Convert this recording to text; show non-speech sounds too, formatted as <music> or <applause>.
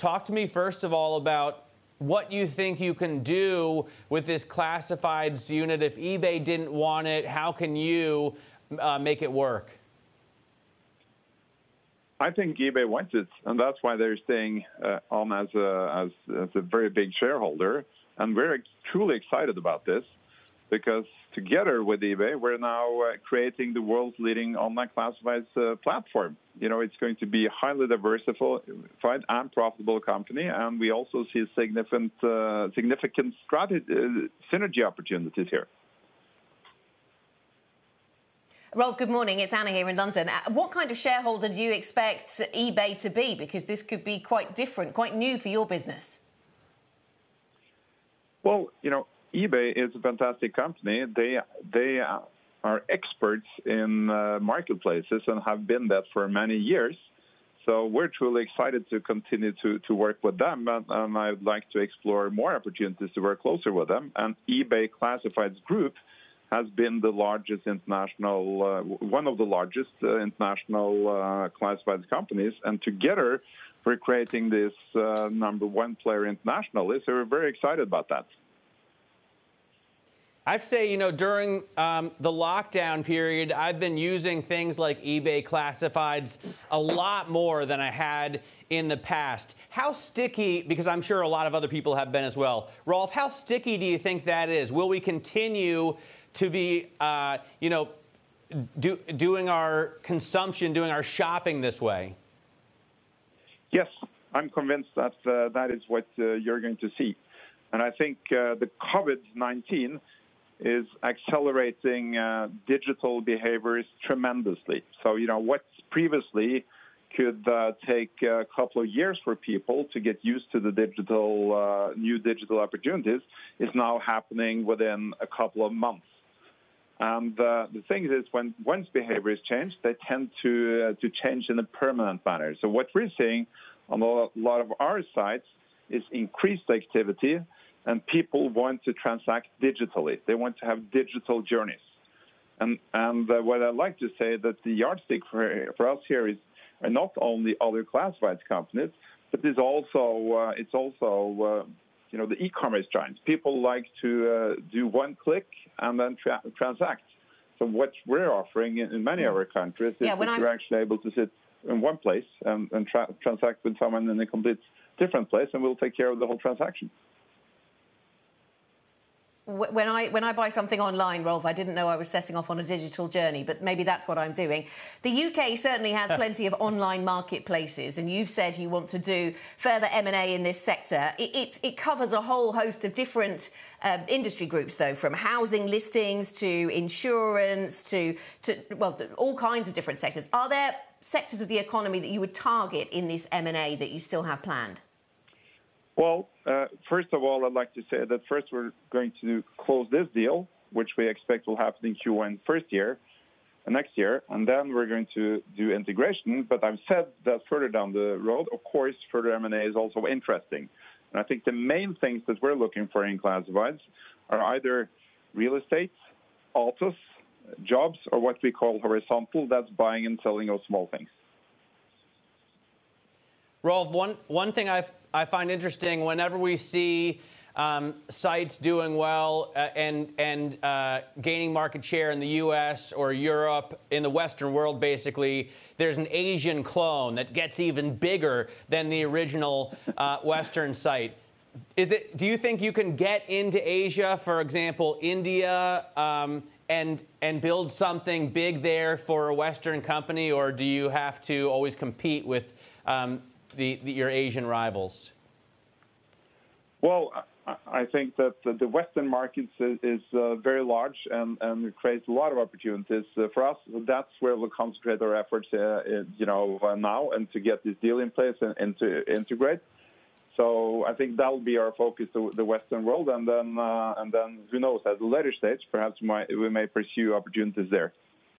talk to me first of all about what you think you can do with this classifieds unit. If eBay didn't want it, how can you uh, make it work? I think eBay wants it, and that's why they're staying uh, on as a, as, as a very big shareholder. And we're truly excited about this because together with eBay, we're now uh, creating the world's leading online classifieds uh, platform. You know, it's going to be a highly diversified and profitable company, and we also see significant uh, significant strategy, uh, synergy opportunities here. Rolv, good morning. It's Anna here in London. Uh, what kind of shareholder do you expect eBay to be? Because this could be quite different, quite new for your business. Well, you know, eBay is a fantastic company. They they are experts in uh, marketplaces and have been that for many years. So we're truly excited to continue to, to work with them, and, and I'd like to explore more opportunities to work closer with them. And eBay Classifieds Group has been the largest international, uh, one of the largest uh, international uh, classifieds companies, and together we're creating this uh, number one player internationally. So we're very excited about that. I'd say, you know, during um, the lockdown period, I've been using things like eBay classifieds a lot more than I had in the past. How sticky, because I'm sure a lot of other people have been as well. Rolv, how sticky do you think that is? Will we continue to be, uh, you know, do, doing our consumption, doing our shopping this way? Yes, I'm convinced that uh, that is what uh, you're going to see. And I think uh, the COVID 19 is accelerating uh, digital behaviors tremendously. So, you know, what previously could uh, take a couple of years for people to get used to the digital, new digital opportunities is now happening within a couple of months. And uh, the thing is, when once behavior is changed, they tend to uh, to change in a permanent manner. So what we're seeing on a lot of our sites is increased activity, and people want to transact digitally. They want to have digital journeys. And and uh, what I like to say that the yardstick for for us here is are not only other classified companies, but it's also uh, it's also uh, you know, the e-commerce giants. People like to uh, do one click and then tra- transact. So what we're offering in, in many of our countries is yeah, that I'm... you're actually able to sit in one place and, and tra- transact with someone in a complete different place, and we'll take care of the whole transaction when I when I buy something online, Rolv, I didn't know I was setting off on a digital journey, but maybe that's what I'm doing. The UK certainly has <laughs> plenty of online marketplaces, and you've said you want to do further M&A in this sector. It, it, it covers a whole host of different um, industry groups, though, from housing listings to insurance to, to well, all kinds of different sectors. Are there sectors of the economy that you would target in this M&A that you still have planned? Well, uh, first of all, I'd like to say that first we're going to close this deal, which we expect will happen in Q1 first year, uh, next year, and then we're going to do integration. But I've said that further down the road, of course, further M&A is also interesting. And I think the main things that we're looking for in classifieds are either real estate, autos, jobs, or what we call horizontal, that's buying and selling of small things. Rolv, one, one thing I've, I find interesting whenever we see um, sites doing well uh, and, and uh, gaining market share in the US or Europe, in the Western world, basically, there's an Asian clone that gets even bigger than the original uh, Western site. Is it, do you think you can get into Asia, for example, India, um, and, and build something big there for a Western company, or do you have to always compete with um, the, the, your Asian rivals? Well, I think that the Western markets is uh, very large and, and creates a lot of opportunities uh, for us. That's where we'll concentrate our efforts, uh, you know, now and to get this deal in place and, to integrate. So I think that'll be our focus to the Western world, and then and then who knows at a later stage, perhaps we, might, we may pursue opportunities there.